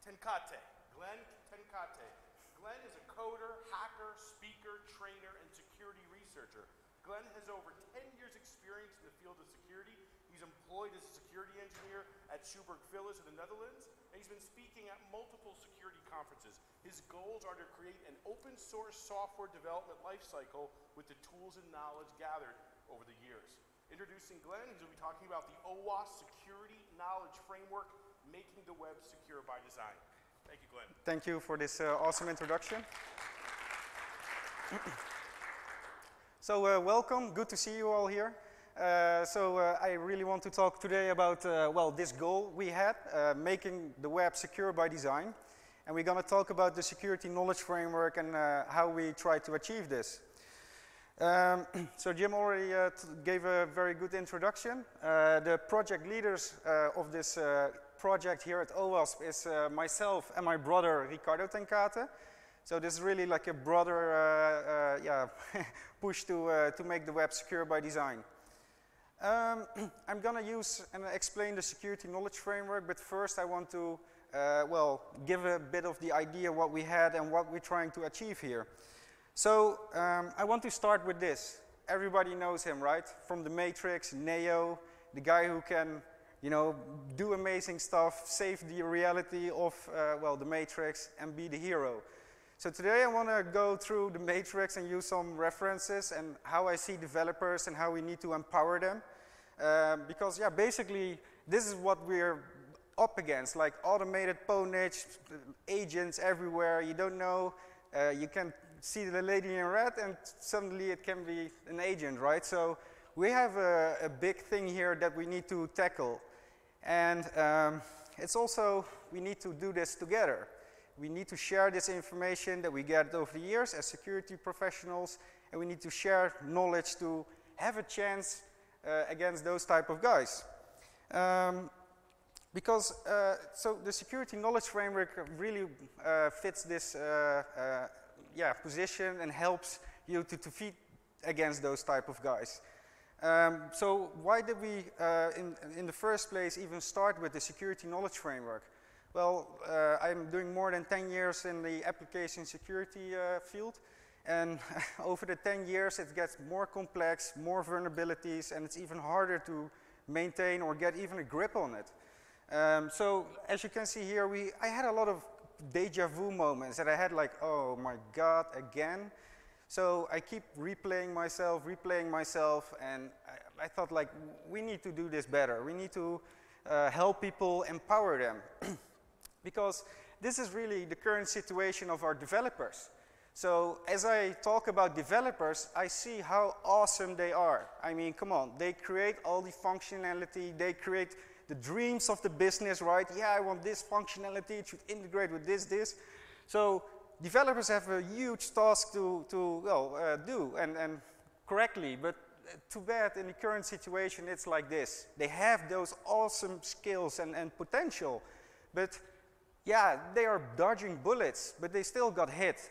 Tenkate. Glen Tenkate. Glen is a coder, hacker, speaker, trainer, and security researcher. Glen has over 10 years experience in the field of security. He's employed as a security engineer at Schuberg Philis in the Netherlands, and he's been speaking at multiple security conferences. His goals are to create an open source software development lifecycle with the tools and knowledge gathered over the years. Introducing Glen, he's going to be talking about the OWASP Security Knowledge Framework, making the web secure by design. Thank you, Glen. Thank you for this uh, awesome introduction. so uh, welcome, good to see you all here. Uh, so uh, I really want to talk today about, uh, well, this goal we had, uh, making the web secure by design. And we're going to talk about the security knowledge framework and how we try to achieve this. Um, so Jim already gave a very good introduction. The project leaders of this project here at OWASP is uh, myself and my brother Ricardo ten Cate. So this is really like a brother uh, yeah, push to, to make the web secure by design. Um, I'm going to use and explain the security knowledge framework, but first I want to, well, give a bit of the idea what we had and what we're trying to achieve here. So um, I want to start with this. Everybody knows him, right? From The Matrix, Neo, the guy who can, you know, do amazing stuff, save the reality of, uh, well, The Matrix and be the hero. So today I want to go through The Matrix and use some references and how I see developers and how we need to empower them. Uh, because, yeah, basically, this is what we're up against, like automated pwnage, agents everywhere. You don't know, uh, you can see the lady in red and suddenly it can be an agent, right? So we have a, a big thing here that we need to tackle. And um, it's also, we need to do this together. We need to share this information that we get over the years as security professionals, and we need to share knowledge to have a chance uh, against those type of guys. Um, because, uh, so the security knowledge framework really uh, fits this uh, uh, yeah, position and helps you to, feed against those type of guys. Um, so why did we, uh, in, in the first place, even start with the security knowledge framework? Well, uh, I'm doing more than 10 years in the application security uh, field. And over the 10 years, it gets more complex, more vulnerabilities, and it's even harder to maintain or get even a grip on it. Um, so as you can see here, we, I had a lot of deja vu moments that I had like, oh my God, again. So I keep replaying myself, replaying myself, and I, I thought like, we need to do this better. We need to uh, help people, empower them. because this is really the current situation of our developers. So as I talk about developers, I see how awesome they are. I mean, come on, they create all the functionality, they create the dreams of the business, right? Yeah, I want this functionality, it should integrate with this, this. So developers have a huge task to, to well, uh, do and, and correctly, but uh, too bad in the current situation it's like this. They have those awesome skills and, and potential, but yeah, they are dodging bullets, but they still got hit.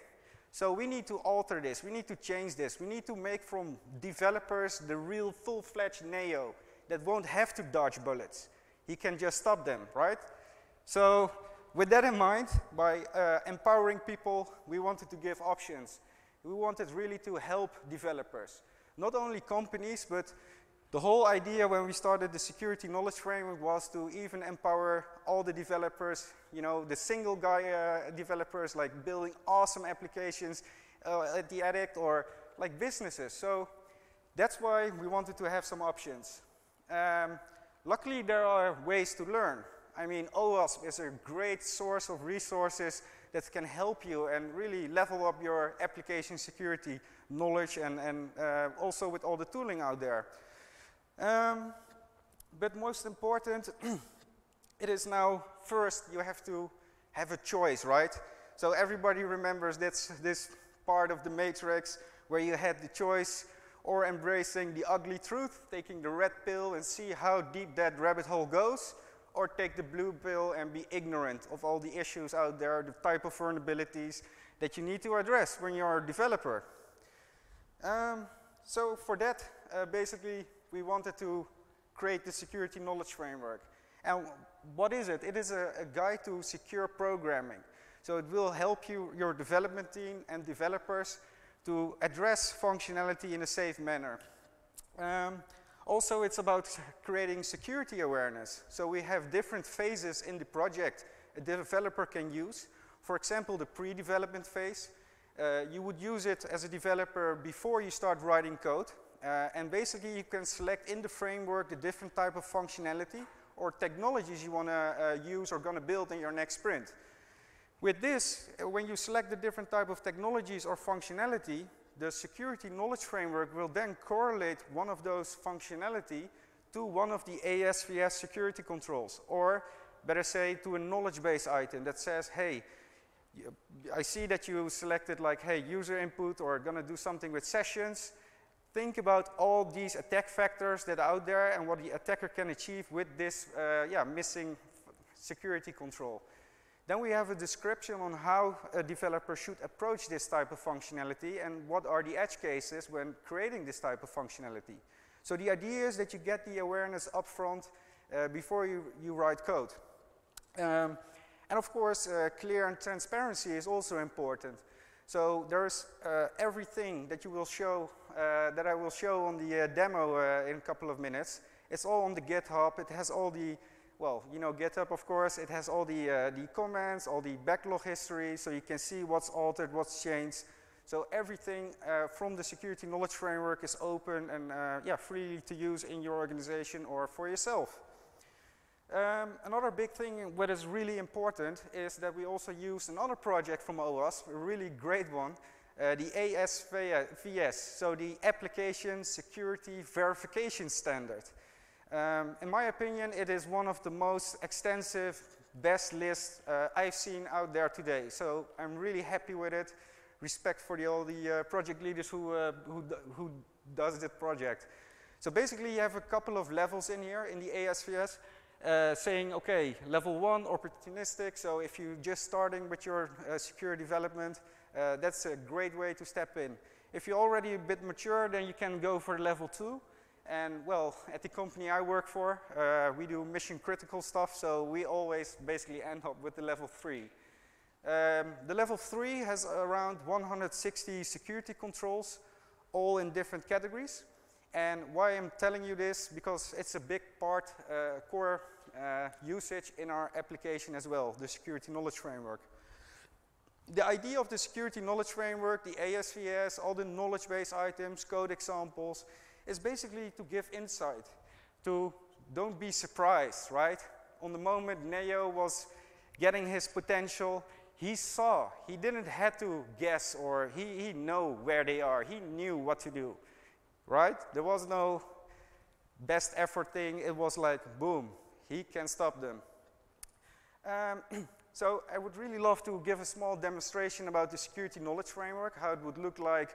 So we need to alter this, we need to change this, we need to make from developers the real full-fledged Neo that won't have to dodge bullets he can just stop them, right? So with that in mind, by uh, empowering people, we wanted to give options. We wanted really to help developers. Not only companies, but the whole idea when we started the security knowledge framework was to even empower all the developers, you know, the single guy uh, developers like building awesome applications uh, at the addict or like businesses. So that's why we wanted to have some options. Um, Luckily, there are ways to learn. I mean, OWASP is a great source of resources that can help you and really level up your application security knowledge and, and uh, also with all the tooling out there. Um, but most important, it is now first you have to have a choice, right? So everybody remembers this, this part of the matrix where you had the choice or embracing the ugly truth, taking the red pill and see how deep that rabbit hole goes, or take the blue pill and be ignorant of all the issues out there, the type of vulnerabilities that you need to address when you're a developer. Um, so for that, uh, basically, we wanted to create the security knowledge framework. And what is it? It is a, a guide to secure programming. So it will help you, your development team and developers to address functionality in a safe manner. Um, also, it's about creating security awareness. So we have different phases in the project a developer can use. For example, the pre-development phase. Uh, you would use it as a developer before you start writing code. Uh, and basically, you can select in the framework the different type of functionality or technologies you want to uh, use or going to build in your next sprint. With this, uh, when you select the different type of technologies or functionality, the security knowledge framework will then correlate one of those functionality to one of the ASVS security controls, or better say to a knowledge base item that says, hey, I see that you selected like, hey, user input or gonna do something with sessions. Think about all these attack vectors that are out there and what the attacker can achieve with this uh, yeah, missing security control. Then we have a description on how a developer should approach this type of functionality and what are the edge cases when creating this type of functionality. So the idea is that you get the awareness upfront uh, before you, you write code. Um, and of course, uh, clear and transparency is also important. So there's uh, everything that you will show, uh, that I will show on the uh, demo uh, in a couple of minutes. It's all on the GitHub. It has all the well, you know GitHub, of course, it has all the, uh, the comments, all the backlog history, so you can see what's altered, what's changed. So everything uh, from the security knowledge framework is open and uh, yeah, free to use in your organization or for yourself. Um, another big thing what is really important is that we also use another project from OWASP, a really great one, uh, the ASVS, so the Application Security Verification Standard. Um, in my opinion, it is one of the most extensive, best lists uh, I've seen out there today. So I'm really happy with it. Respect for the, all the uh, project leaders who, uh, who, who does this project. So basically, you have a couple of levels in here in the ASVS. Uh, saying, okay, level one, opportunistic. So if you're just starting with your uh, secure development, uh, that's a great way to step in. If you're already a bit mature, then you can go for level two. And well, at the company I work for, uh, we do mission critical stuff, so we always basically end up with the level three. Um, the level three has around 160 security controls, all in different categories. And why I'm telling you this, because it's a big part, uh, core uh, usage in our application as well, the security knowledge framework. The idea of the security knowledge framework, the ASVS, all the knowledge base items, code examples, is basically to give insight, to don't be surprised, right? On the moment Neo was getting his potential, he saw, he didn't have to guess or he, he know where they are. He knew what to do, right? There was no best effort thing. It was like, boom, he can stop them. Um, so I would really love to give a small demonstration about the security knowledge framework, how it would look like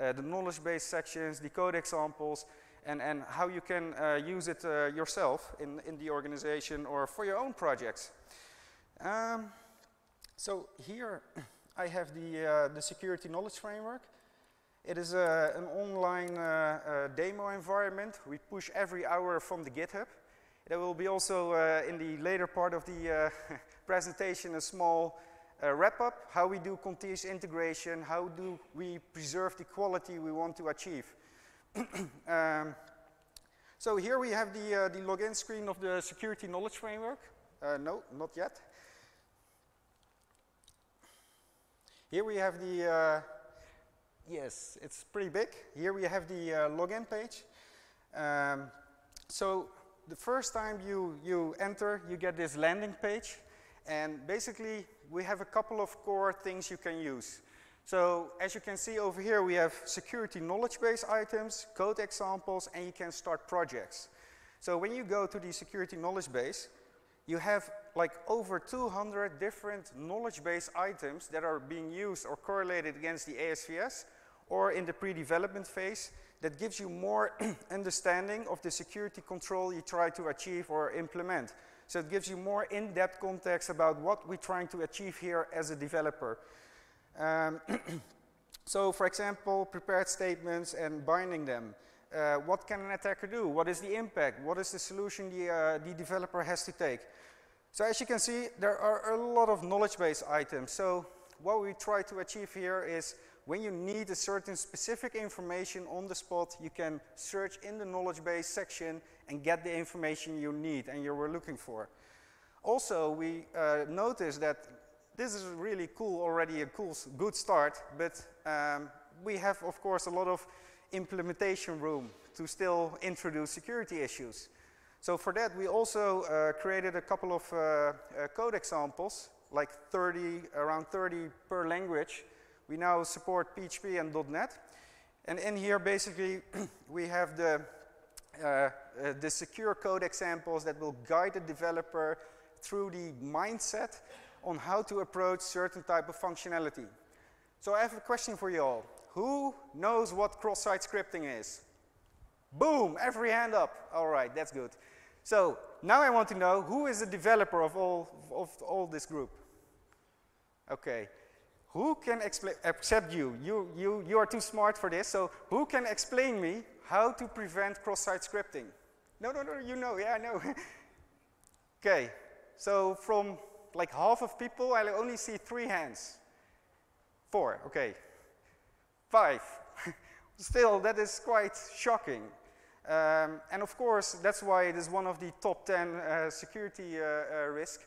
the knowledge base sections, the code examples, and, and how you can uh, use it uh, yourself in, in the organization or for your own projects. Um, so here I have the, uh, the security knowledge framework. It is uh, an online uh, demo environment. We push every hour from the GitHub. There will be also in the later part of the presentation a small uh, wrap up, how we do continuous integration, how do we preserve the quality we want to achieve. um, so here we have the, uh, the login screen of the security knowledge framework. Uh, no, not yet. Here we have the, uh, yes, it's pretty big. Here we have the uh, login page. Um, so the first time you, you enter, you get this landing page. And basically, we have a couple of core things you can use. So as you can see over here, we have security knowledge base items, code examples, and you can start projects. So when you go to the security knowledge base, you have like over 200 different knowledge base items that are being used or correlated against the ASVS or in the pre-development phase that gives you more understanding of the security control you try to achieve or implement. So it gives you more in-depth context about what we're trying to achieve here as a developer. Um, so for example, prepared statements and binding them. Uh, what can an attacker do? What is the impact? What is the solution the, uh, the developer has to take? So as you can see, there are a lot of knowledge base items. So what we try to achieve here is when you need a certain specific information on the spot, you can search in the knowledge base section and get the information you need and you were looking for. Also, we uh, noticed that this is really cool, already a cool, good start, but um, we have, of course, a lot of implementation room to still introduce security issues. So for that, we also uh, created a couple of uh, uh code examples, like 30, around 30 per language. We now support PHP and .NET. And in here, basically, we have the, Uh, uh, the secure code examples that will guide the developer through the mindset on how to approach certain type of functionality. So I have a question for you all. Who knows what cross-site scripting is? Boom, every hand up. All right, that's good. So now I want to know who is the developer of all, of all this group? Okay. Who can explain, except you, you, you, you are too smart for this, so who can explain me how to prevent cross-site scripting? No, no, no, you know, yeah, I know. okay, so from like half of people, I only see three hands. Four, okay. Five. Still, that is quite shocking. Um, and of course, that's why it is one of the top 10 uh, security uh, uh, risk.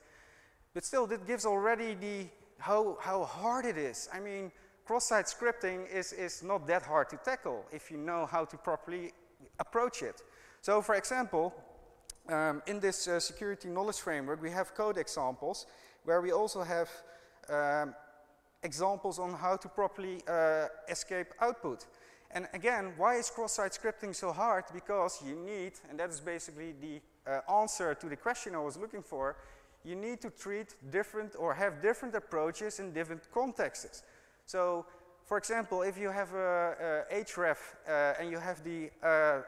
But still, that gives already the how, how hard it is. I mean, cross-site scripting is, is not that hard to tackle if you know how to properly approach it. So for example, um, in this uh, security knowledge framework, we have code examples where we also have um, examples on how to properly uh, escape output. And again, why is cross-site scripting so hard? Because you need, and that is basically the uh, answer to the question I was looking for, you need to treat different or have different approaches in different contexts. So, for example, if you have a, href uh, and you have the, uh,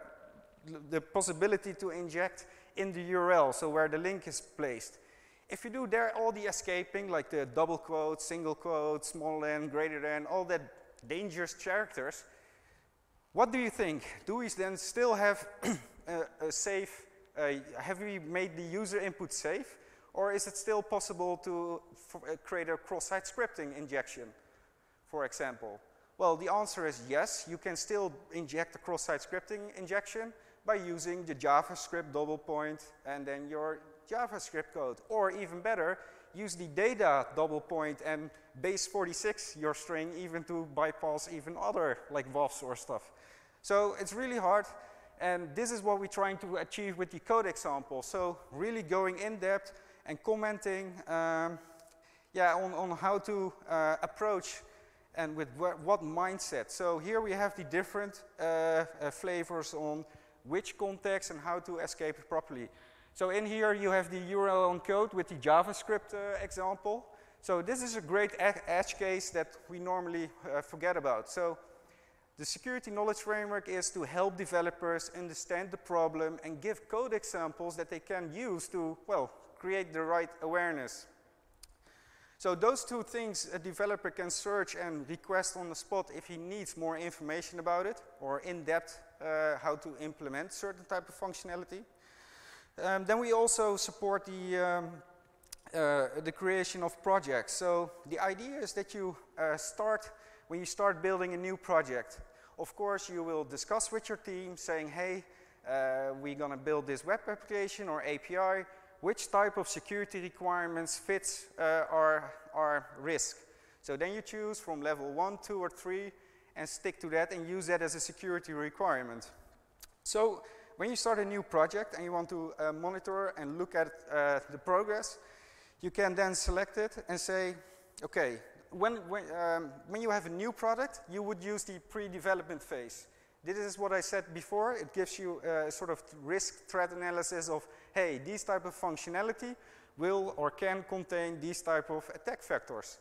the possibility to inject in the URL, so where the link is placed, if you do there all the escaping, like the double quote, single quote, small n, greater than, all that dangerous characters, what do you think? Do we then still have a, a, safe, uh, have we made the user input safe? Or is it still possible to uh, create a cross-site scripting injection, for example? Well, the answer is yes, you can still inject a cross-site scripting injection by using the JavaScript double point and then your JavaScript code. Or even better, use the data double point and base 46 your string even to bypass even other like WAFs or stuff. So it's really hard. And this is what we're trying to achieve with the code example. So really going in depth and commenting um, yeah, on, on how to uh, approach and with wh what mindset. So here we have the different uh, uh, flavors on which context and how to escape it properly. So in here you have the URL encode with the JavaScript uh, example. So this is a great edge case that we normally forget about. So the security knowledge framework is to help developers understand the problem and give code examples that they can use to, well, create the right awareness. So those two things a developer can search and request on the spot if he needs more information about it or in-depth uh, how to implement certain type of functionality. Um, then we also support the, um, uh, the creation of projects. So the idea is that you uh, start, when you start building a new project, of course you will discuss with your team saying, hey, uh, we're going to build this web application or API which type of security requirements fits uh, our, our risk. So then you choose from level 1, 2, or 3 and stick to that and use that as a security requirement. So when you start a new project and you want to uh, monitor and look at uh, the progress, you can then select it and say, okay, when, when, um, when you have a new product, you would use the pre-development phase. This is what I said before. It gives you a sort of risk threat analysis of, hey, these type of functionality will or can contain these type of attack vectors.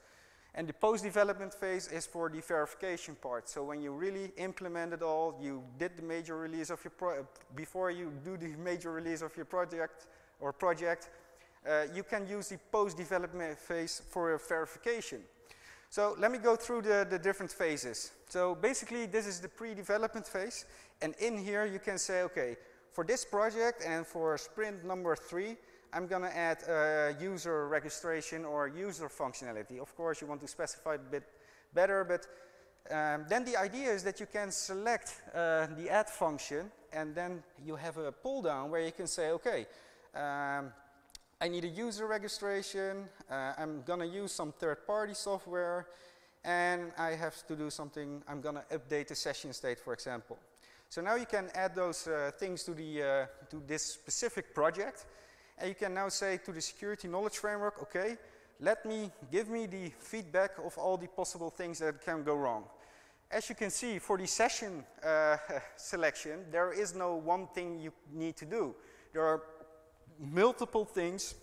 And the post-development phase is for the verification part. So when you really implement it all, you did the major release of your pro before you do the major release of your project or project, uh, you can use the post-development phase for verification. So let me go through the, the different phases. So basically this is the pre-development phase and in here you can say, okay, for this project and for sprint number three, I'm going to add uh, user registration or user functionality. Of course, you want to specify it a bit better, but um, then the idea is that you can select uh, the add function and then you have a pull down where you can say, okay, um, I need a user registration, uh, I'm going to use some third-party software, and I have to do something, I'm going to update the session state, for example. So now you can add those uh, things to, the, uh, to this specific project, and you can now say to the security knowledge framework, okay, let me, give me the feedback of all the possible things that can go wrong. As you can see, for the session uh, selection, there is no one thing you need to do. There are multiple things,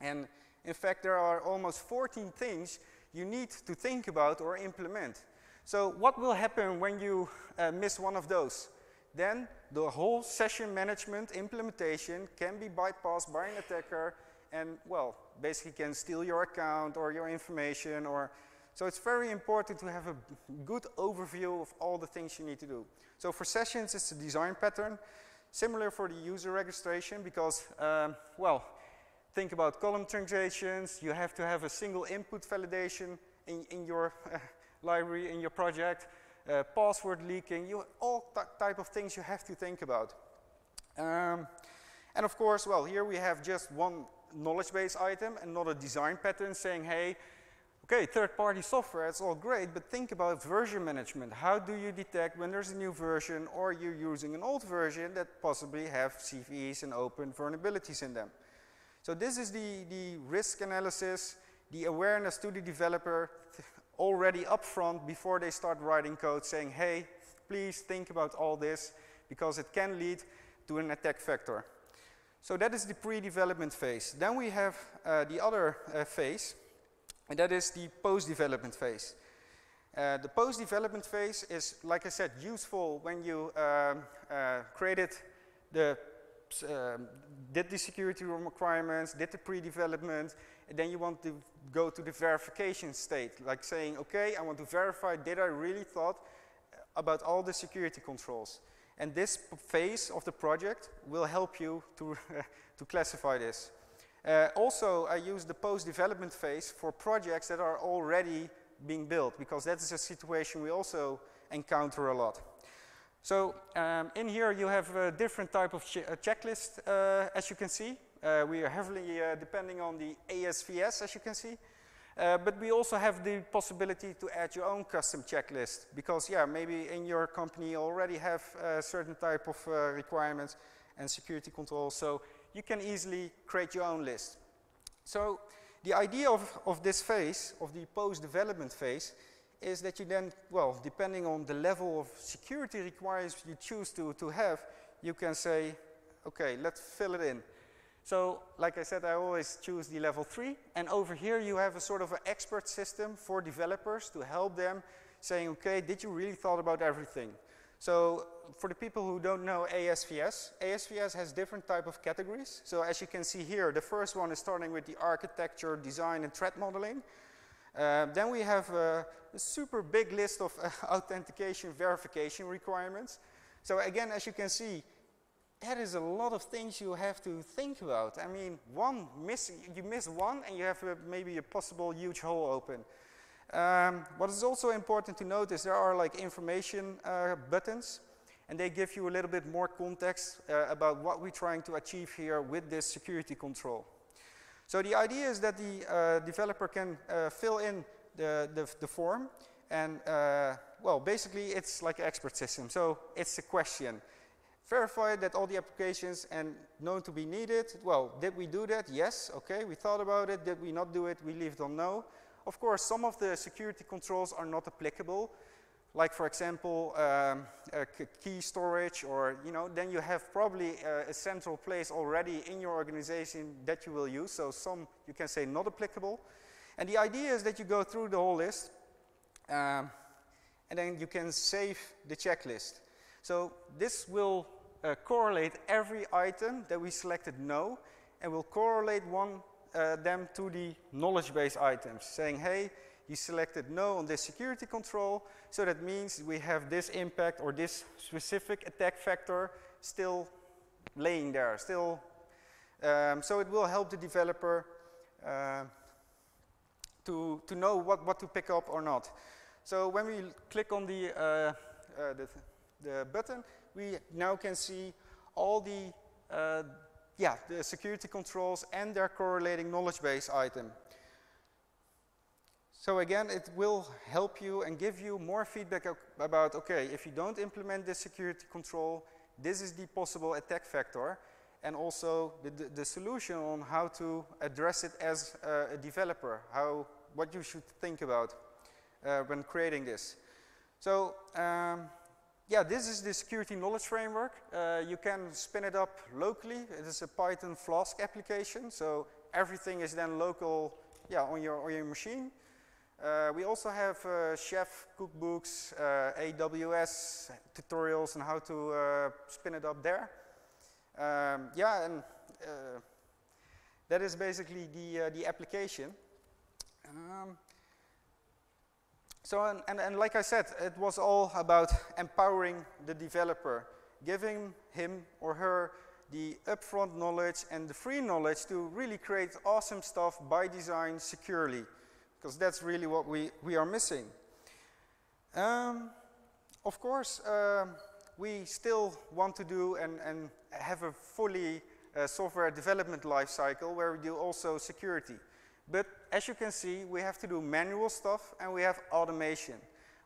and in fact, there are almost 14 things you need to think about or implement. So what will happen when you uh, miss one of those? Then the whole session management implementation can be bypassed by an attacker and, well, basically can steal your account or your information or so it's very important to have a good overview of all the things you need to do. So for sessions, it's a design pattern. Similar for the user registration because, um, well, think about column translations. You have to have a single input validation in, in your library, in your project. Uh, password leaking, you, all type of things you have to think about. Um, and of course, well, here we have just one knowledge base item and not a design pattern saying, hey, okay, third-party software, it's all great, but think about version management. How do you detect when there's a new version or you're using an old version that possibly have CVEs and open vulnerabilities in them? So this is the, the risk analysis, the awareness to the developer already upfront before they start writing code saying, hey, please think about all this because it can lead to an attack vector. So that is the pre-development phase. Then we have uh, the other uh, phase, and that is the post-development phase. Uh, the post-development phase is, like I said, useful when you um, uh, created the, um, did the security requirements, did the pre-development, and then you want to go to the verification state, like saying, okay, I want to verify, did I really thought about all the security controls? And this phase of the project will help you to, to classify this. Uh, also, I use the post-development phase for projects that are already being built, because that is a situation we also encounter a lot. So um, in here you have a different type of ch checklist, uh, as you can see. Uh, we are heavily uh, depending on the ASVS, as you can see. Uh, but we also have the possibility to add your own custom checklist because, yeah, maybe in your company you already have a certain type of uh, requirements and security controls, so you can easily create your own list. So the idea of, of this phase, of the post-development phase, is that you then, well, depending on the level of security requirements you choose to, to have, you can say, okay, let's fill it in. So, like I said, I always choose the level 3. And over here you have a sort of an expert system for developers to help them saying, okay, did you really thought about everything? So, for the people who don't know ASVS, ASVS has different type of categories. So, as you can see here, the first one is starting with the architecture, design, and threat modeling. Uh, then we have uh, a super big list of uh, authentication verification requirements. So again, as you can see, that is a lot of things you have to think about. I mean, one miss, you miss one and you have a, maybe a possible huge hole open. Um, what is also important to note is there are like information uh, buttons and they give you a little bit more context uh, about what we're trying to achieve here with this security control. So the idea is that the uh, developer can uh, fill in the, the, the form and uh, well basically it's like an expert system. So it's a question verify that all the applications and known to be needed. Well, did we do that? Yes. Okay, we thought about it. Did we not do it? We leave it on no. Of course, some of the security controls are not applicable. Like, for example, um, key storage or, you know, then you have probably a, a central place already in your organization that you will use. So some you can say not applicable. And the idea is that you go through the whole list um, and then you can save the checklist. So this will uh, correlate every item that we selected no and we'll correlate one uh, them to the knowledge base items saying hey you selected no on this security control so that means we have this impact or this specific attack vector still laying there still Um, so it will help the developer uh, to, to know what, what to pick up or not. So when we click on the, uh, uh, the, the, button, we now can see all the, uh, yeah, the security controls and their correlating knowledge base item. So again, it will help you and give you more feedback about, okay, if you don't implement this security control, this is the possible attack vector and also the, the, the solution on how to address it as a developer, how, what you should think about uh, when creating this. So um, yeah, this is the security knowledge framework. Uh, you can spin it up locally. It is a Python Flask application, so everything is then local yeah, on, your, on your machine. Uh, we also have uh, chef cookbooks, uh, AWS tutorials on how to uh, spin it up there. Um, yeah, and uh, that is basically the, the application. Um, so, and, and, and, like I said, it was all about empowering the developer, giving him or her the upfront knowledge and the free knowledge to really create awesome stuff by design securely because that's really what we, we are missing. Um, of course, uh, we still want to do and, and have a fully uh, software development lifecycle where we do also security. But as you can see, we have to do manual stuff and we have automation.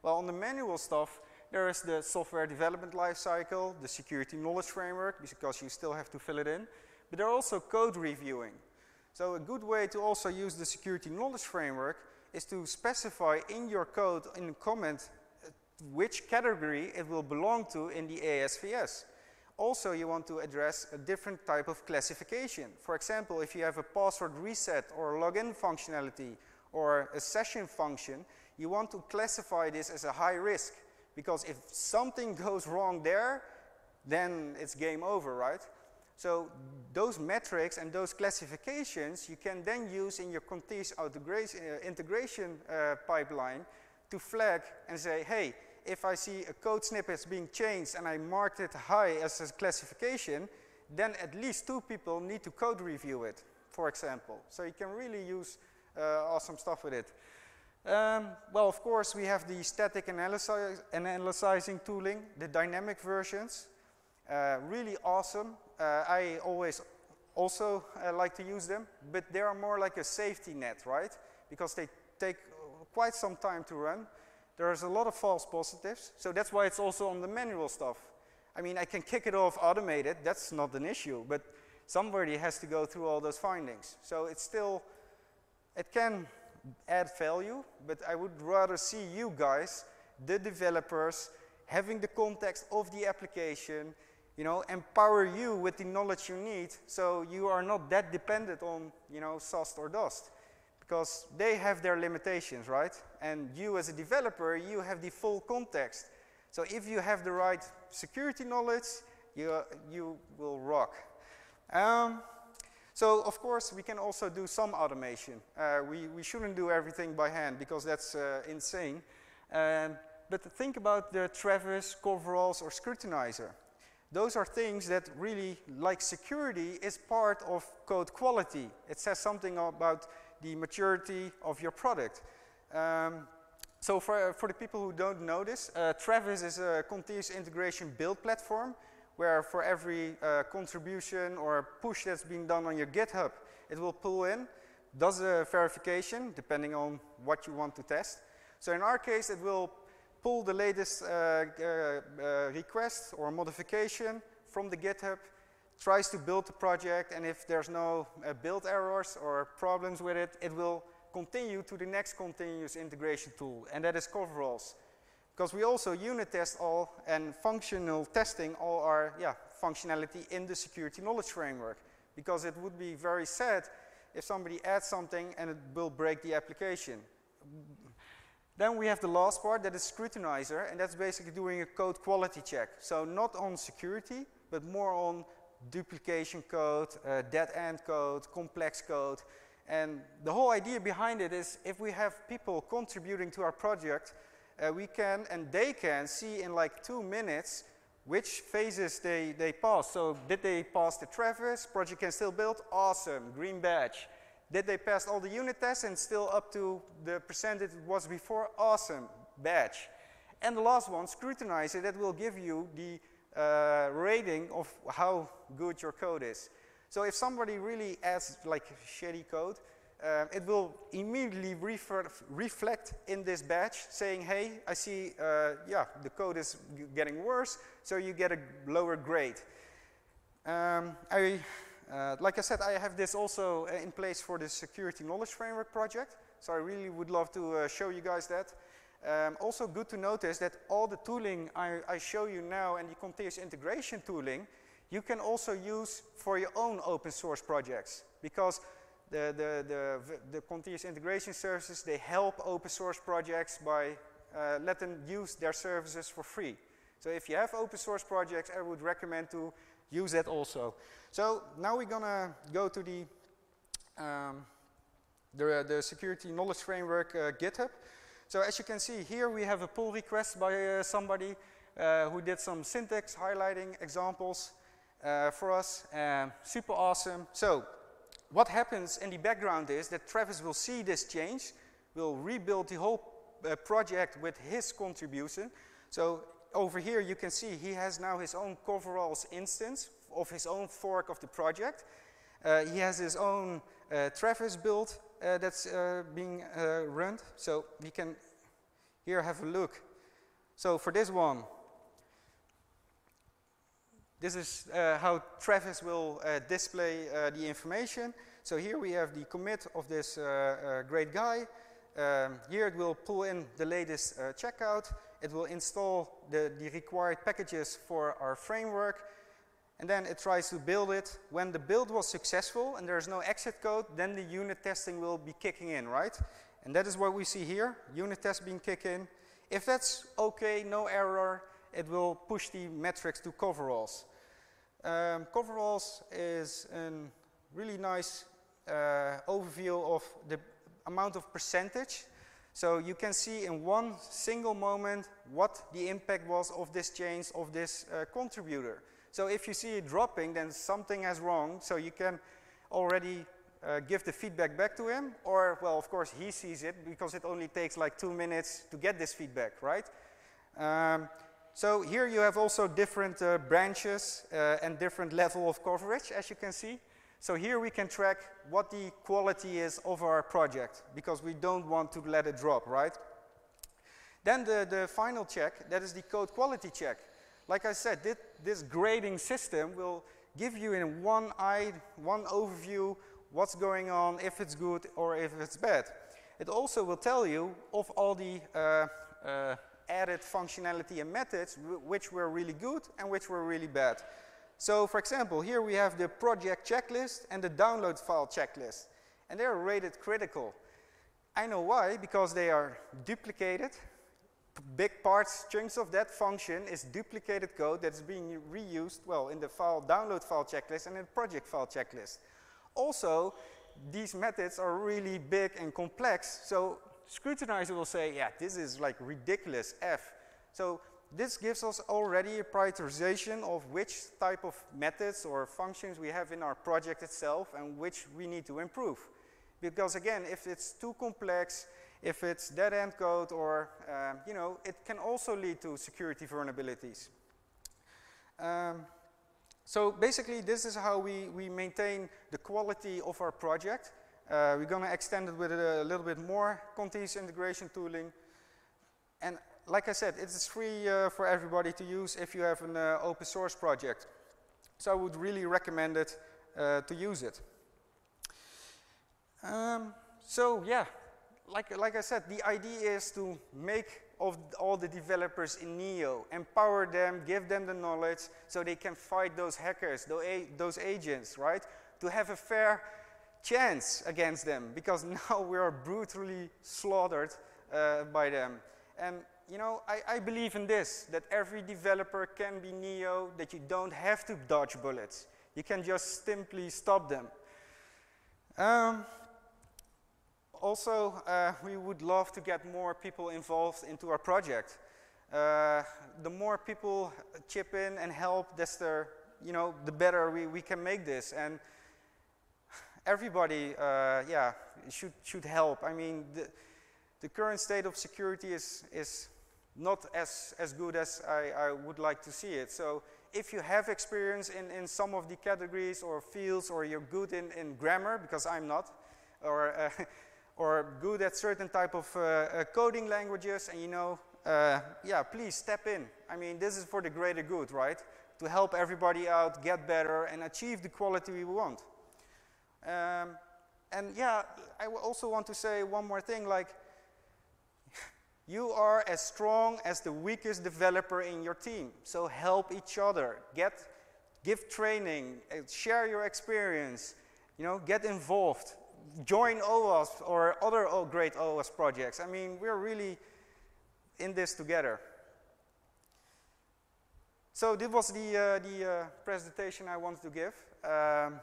Well, on the manual stuff, there is the software development lifecycle, the security knowledge framework, because you still have to fill it in. But there are also code reviewing. So a good way to also use the security knowledge framework is to specify in your code in the comment uh, which category it will belong to in the ASVS. Also, you want to address a different type of classification. For example, if you have a password reset or login functionality or a session function, you want to classify this as a high risk because if something goes wrong there, then it's game over, right? So those metrics and those classifications you can then use in your continuous uh, integration uh, pipeline to flag and say, hey, if I see a code snippet being changed and I marked it high as a classification, then at least two people need to code review it, for example. So you can really use uh, awesome stuff with it. Um, well, of course, we have the static analysis analyzing tooling, the dynamic versions. Uh, really awesome. Uh, I always also uh, like to use them, but they are more like a safety net, right? Because they take quite some time to run. There's a lot of false positives, so that's why it's also on the manual stuff. I mean, I can kick it off automated, that's not an issue, but somebody has to go through all those findings. So it's still, it can add value, but I would rather see you guys, the developers, having the context of the application, you know, empower you with the knowledge you need so you are not that dependent on, you know, SAST or DAST because they have their limitations, right? And you as a developer, you have the full context. So if you have the right security knowledge, you, you will rock. Um, so of course, we can also do some automation. Uh, we, we shouldn't do everything by hand because that's uh, insane. Um, but think about the Travis, coveralls, or scrutinizer. Those are things that really, like security, is part of code quality. It says something about the maturity of your product. Um, so for, for the people who don't know this, uh, Travis is a continuous integration build platform where for every uh, contribution or push that's being done on your GitHub, it will pull in, does a verification depending on what you want to test. So in our case, it will pull the latest uh, uh, uh, request or modification from the GitHub, tries to build the project, and if there's no build errors or problems with it, it will continue to the next continuous integration tool, and that is coveralls. Because we also unit test all and functional testing all our yeah, functionality in the security knowledge framework. Because it would be very sad if somebody adds something and it will break the application. Then we have the last part, that is scrutinizer, and that's basically doing a code quality check. So not on security, but more on duplication code, uh, dead-end code, complex code. And the whole idea behind it is if we have people contributing to our project, uh, we can and they can see in like two minutes which phases they, they passed. So did they pass the Travis? Project can still build? Awesome, green badge. Did they pass all the unit tests and still up to the percentage it was before? Awesome, badge. And the last one, scrutinizer. that will give you the uh, rating of how good your code is. So if somebody really adds like shitty code, uh, it will immediately reflect in this badge saying, hey, I see, uh, yeah, the code is getting worse, so you get a lower grade. Um, I, uh, like I said, I have this also uh, in place for the Security Knowledge Framework project, so I really would love to uh, show you guys that. Um, also good to notice that all the tooling I, I show you now and the continuous integration tooling, you can also use for your own open source projects because the, the, the, the continuous integration services, they help open source projects by uh, let them use their services for free. So if you have open source projects, I would recommend to use that also. So now we're gonna go to the, um, the, the, security knowledge framework uh, GitHub. So as you can see here we have a pull request by uh, somebody uh, who did some syntax highlighting examples uh, for us. Um, super awesome. So what happens in the background is that Travis will see this change, will rebuild the whole uh, project with his contribution. So over here you can see he has now his own coveralls instance of his own fork of the project. Uh, he has his own uh, Travis build uh, that's uh, being run. So we can here have a look. So for this one, this is uh, how Travis will uh, display uh, the information. So here we have the commit of this uh, uh, great guy. Um, here it will pull in the latest uh, checkout. It will install the, the required packages for our framework. And then it tries to build it. When the build was successful and there's no exit code, then the unit testing will be kicking in, right? And that is what we see here, unit test being kicked in. If that's okay, no error, it will push the metrics to coveralls. Um, coveralls is a really nice uh, overview of the amount of percentage. So you can see in one single moment what the impact was of this change of this uh, contributor. So if you see it dropping, then something is wrong. So you can already uh, give the feedback back to him, or, well, of course, he sees it because it only takes like two minutes to get this feedback, right? Um, so here you have also different uh, branches uh, and different level of coverage, as you can see. So here we can track what the quality is of our project, because we don't want to let it drop, right? Then the, the final check, that is the code quality check. Like I said, this, this grading system will give you in one eye, one overview, what's going on, if it's good or if it's bad. It also will tell you of all the uh, uh, added functionality and methods which were really good and which were really bad. So for example, here we have the project checklist and the download file checklist. And they are rated critical. I know why, because they are duplicated. Big parts, chunks of that function is duplicated code that's being reused, well, in the file download file checklist and in the project file checklist. Also, these methods are really big and complex, so scrutinizer will say, yeah, this is like ridiculous, F. So this gives us already a prioritization of which type of methods or functions we have in our project itself and which we need to improve. Because again, if it's too complex, if it's dead-end code or, um, you know, it can also lead to security vulnerabilities. Um, so basically, this is how we, we maintain the quality of our project. Uh, we're going to extend it with a, little bit more continuous integration tooling. And like I said, it's free uh, for everybody to use if you have an uh, open source project. So I would really recommend it uh, to use it. Um, so yeah, like, like I said, the idea is to make of all the developers in Neo, empower them, give them the knowledge so they can fight those hackers, those agents, right? To have a fair chance against them because now we are brutally slaughtered uh, by them. And you know, I, I, believe in this, that every developer can be Neo, that you don't have to dodge bullets. You can just simply stop them. Um, also, uh, we would love to get more people involved into our project. Uh, the more people chip in and help, that's the, you know, the better we, we can make this. And everybody, uh, yeah, should, should help. I mean, the, the current state of security is, is not as, as good as I, I would like to see it. So if you have experience in, in some of the categories or fields or you're good in, in grammar, because I'm not, or, uh, or good at certain type of uh, uh, coding languages and you know, uh, yeah, please step in. I mean, this is for the greater good, right? To help everybody out, get better and achieve the quality we want. Um, and yeah, I also want to say one more thing, like, you are as strong as the weakest developer in your team. So help each other. Get, give training, uh, share your experience, you know, get involved. Join OWASP or other great OWASP projects. I mean, we're really in this together. So this was the, uh, the uh, presentation I wanted to give. Um,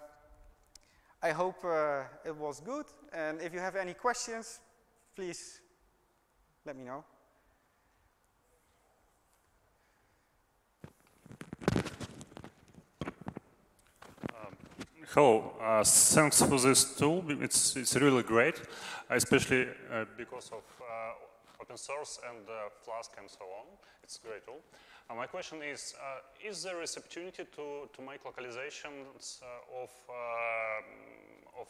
I hope uh, it was good. And if you have any questions, please let me know. Um, hello, uh, thanks for this tool. It's, it's really great, especially uh, because of uh, open source and uh, Flask and so on. It's a great tool. Uh, my question is, uh, is there is opportunity to, to make localizations of, of,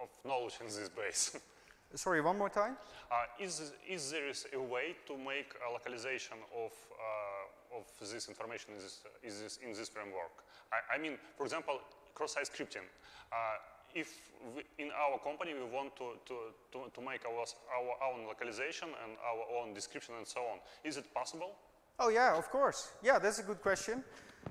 of knowledge in this base? Sorry, one more time? Uh, is, is there is a way to make a localization of, uh, of this information in this, this, in this framework? I, I, mean, for example, cross-site scripting. Uh, if we, in our company we want to, to, to, to make our, our own localization and our own description and so on, is it possible? Oh yeah, of course. Yeah, that's a good question.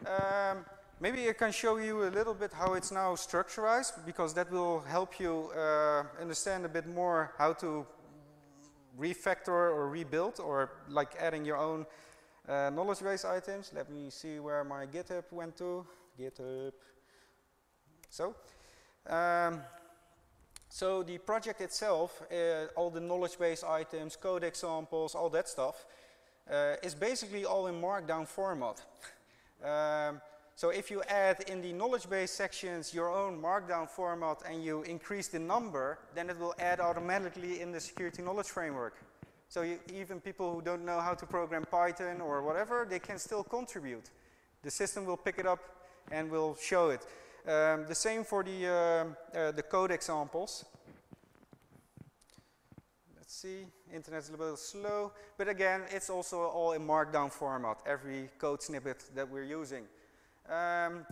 Um, Maybe I can show you a little bit how it's now structurized because that will help you uh, understand a bit more how to refactor or rebuild or like adding your own uh, knowledge base items. Let me see where my GitHub went to. GitHub. So, um, so the project itself, uh, all the knowledge base items, code examples, all that stuff, uh, is basically all in markdown format. um, so if you add in the knowledge base sections your own markdown format and you increase the number, then it will add automatically in the security knowledge framework. So you, even people who don't know how to program Python or whatever, they can still contribute. The system will pick it up and will show it. Um, the same for the, uh, uh, the code examples. See, internet's a little slow. But again, it's also all in markdown format, every code snippet that we're using. Um,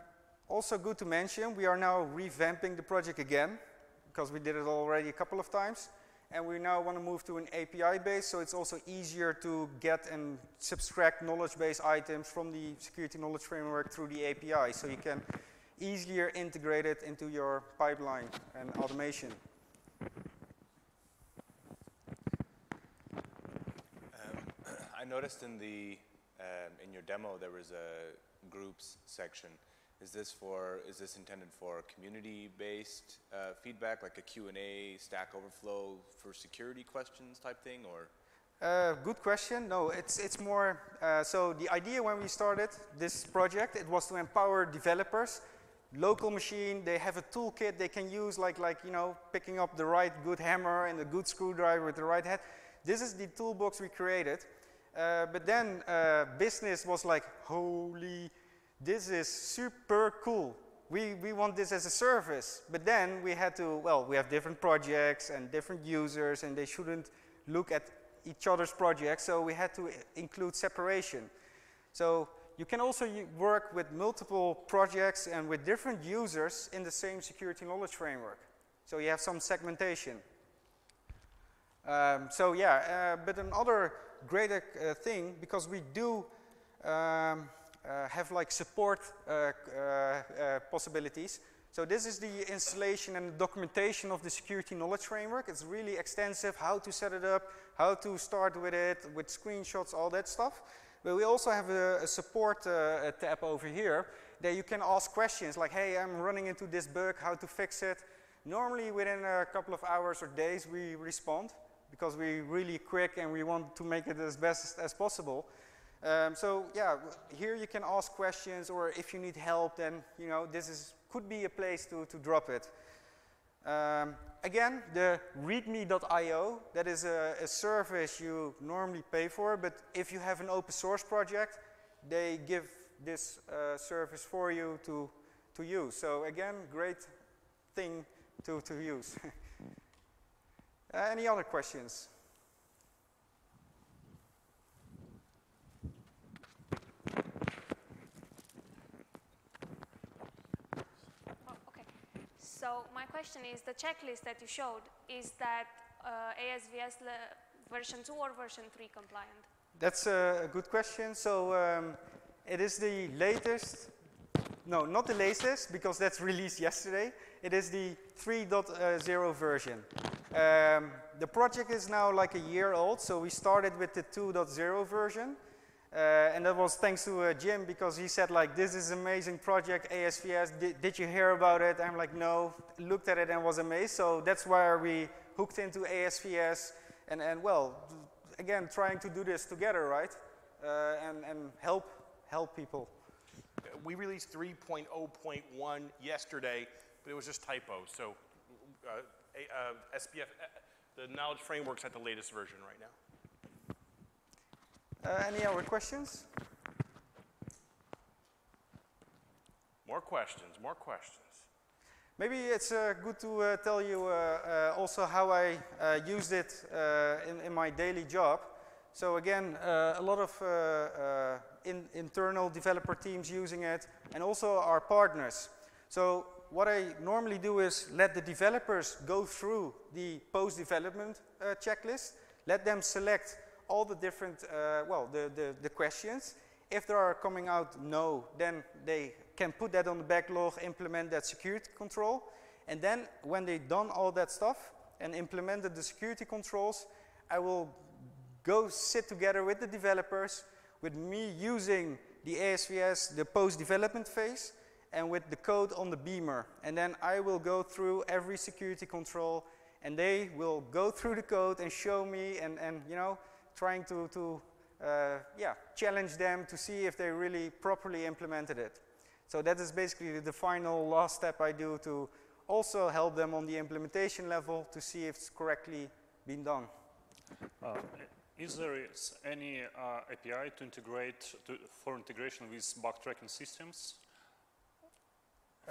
also good to mention, we are now revamping the project again because we did it already a couple of times. And we now want to move to an API base, so it's also easier to get and subtract knowledge base items from the security knowledge framework through the API. So you can easier integrate it into your pipeline and automation. Um, I noticed in the um, in your demo there was a groups section. Is this for, is this intended for community-based uh, feedback, like a Q&A, Stack Overflow for security questions type thing, or? Uh, good question. No, it's, it's more, uh, so the idea when we started this project, it was to empower developers. Local machine, they have a toolkit they can use like, like, you know, picking up the right good hammer and the good screwdriver with the right head. This is the toolbox we created. Uh, but then uh, business was like, holy, this is super cool. We, we want this as a service. But then we had to, well, we have different projects and different users and they shouldn't look at each other's projects. So we had to include separation. So you can also work with multiple projects and with different users in the same security knowledge framework. So you have some segmentation. Um, so yeah, uh, but another great uh, thing because we do um, uh, have like support uh, possibilities. So this is the installation and documentation of the security knowledge framework. It's really extensive, how to set it up, how to start with it, with screenshots, all that stuff. But we also have a, a support uh, a tab over here that you can ask questions like, hey, I'm running into this bug, how to fix it. Normally within a couple of hours or days we respond because we're really quick and we want to make it as best as possible. Um, so yeah, here you can ask questions, or if you need help, then you know this is could be a place to to drop it. Um, again, the readme.io, that is a, a, service you normally pay for, but if you have an open source project, they give this uh, service for you to, to use. So again, great thing to, to use. uh, any other questions? So my question is, the checklist that you showed, is that uh, ASVS version 2 or version 3 compliant? That's a good question. So um, it is the latest, no, not the latest, because that's released yesterday. It is the 3.0 version. Um, the project is now like a year old, so we started with the 2.0 version. Uh, and that was thanks to uh, Jim because he said like, this is amazing project, ASVS, did, did you hear about it? I'm like, no, looked at it and was amazed. So that's why we hooked into ASVS and, and well, again, trying to do this together, right? Uh, and, and help, help people. We released 3.0.1 yesterday, but it was just typo. So uh, SKF, uh, the knowledge framework's at the latest version right now. Uh, any other questions? More questions, more questions. Maybe it's uh, good to uh, tell you uh, uh, also how I uh, used it in, in, my daily job. So again, a lot of in internal developer teams using it and also our partners. So what I normally do is let the developers go through the post-development checklist, let them select all the different, uh, well, the, the, the, questions. If they are coming out no, then they can put that on the backlog, implement that security control. And then when they've done all that stuff and implemented the security controls, I will go sit together with the developers, with me using the ASVS, the post-development phase, and with the code on the beamer. And then I will go through every security control, and they will go through the code and show me, and, and you know, trying to, to uh, yeah, challenge them to see if they really properly implemented it. So that is basically the final last step I do to also help them on the implementation level to see if it's correctly been done. Uh, is there any uh, API to integrate to, for integration with bug tracking systems?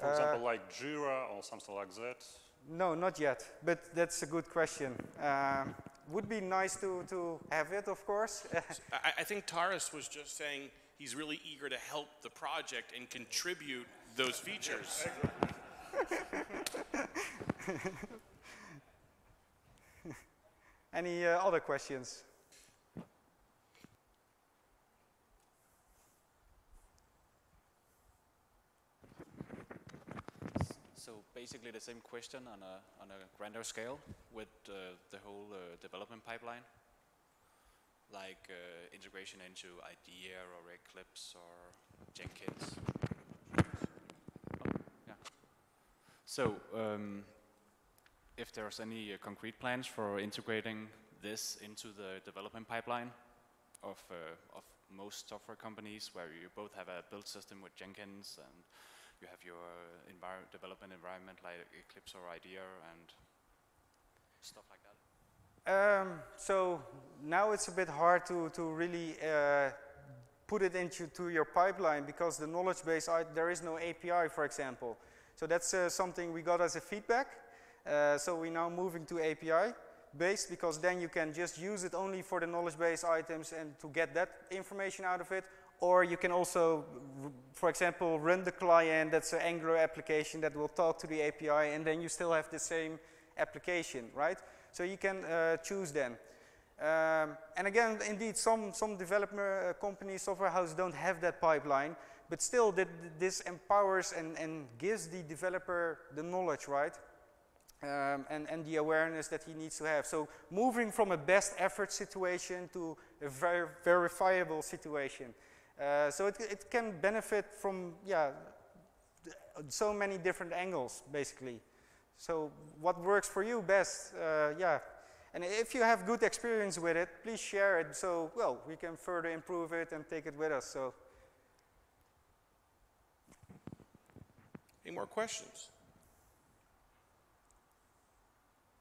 For example, uh, like Jira or something like that? No, not yet, but that's a good question. Um, would be nice to, to have it, of course. I, I think Taras was just saying he's really eager to help the project and contribute those features. Any uh, other questions? Basically the same question on a, on a grander scale with uh, the whole uh, development pipeline, like uh, integration into IDEA or Eclipse or Jenkins. Oh, yeah. So, um, if there's any uh, concrete plans for integrating this into the development pipeline of, uh, of most software companies where you both have a build system with Jenkins and you have your development environment like Eclipse or IDEA and stuff like that? Um, so now it's a bit hard to, to really uh, put it into to your pipeline because the knowledge base, there is no API, for example. So that's uh, something we got as a feedback. Uh, so we're now moving to API based because then you can just use it only for the knowledge base items and to get that information out of it or you can also, for example, run the client, that's an Angular application that will talk to the API, and then you still have the same application, right? So you can uh, choose then. Um, and again, indeed, some, some developer uh, companies, software houses don't have that pipeline, but still th this empowers and, and gives the developer the knowledge, right? Um, and, and the awareness that he needs to have. So moving from a best effort situation to a ver verifiable situation. Uh, so it, it can benefit from, yeah, so many different angles, basically. So what works for you best, uh, yeah. And if you have good experience with it, please share it so, well, we can further improve it and take it with us. So, Any more questions?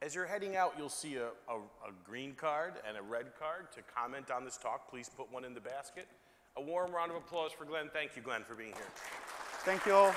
As you're heading out, you'll see a, a, a green card and a red card to comment on this talk. Please put one in the basket. A warm round of applause for Glen. Thank you, Glen, for being here. thank you all.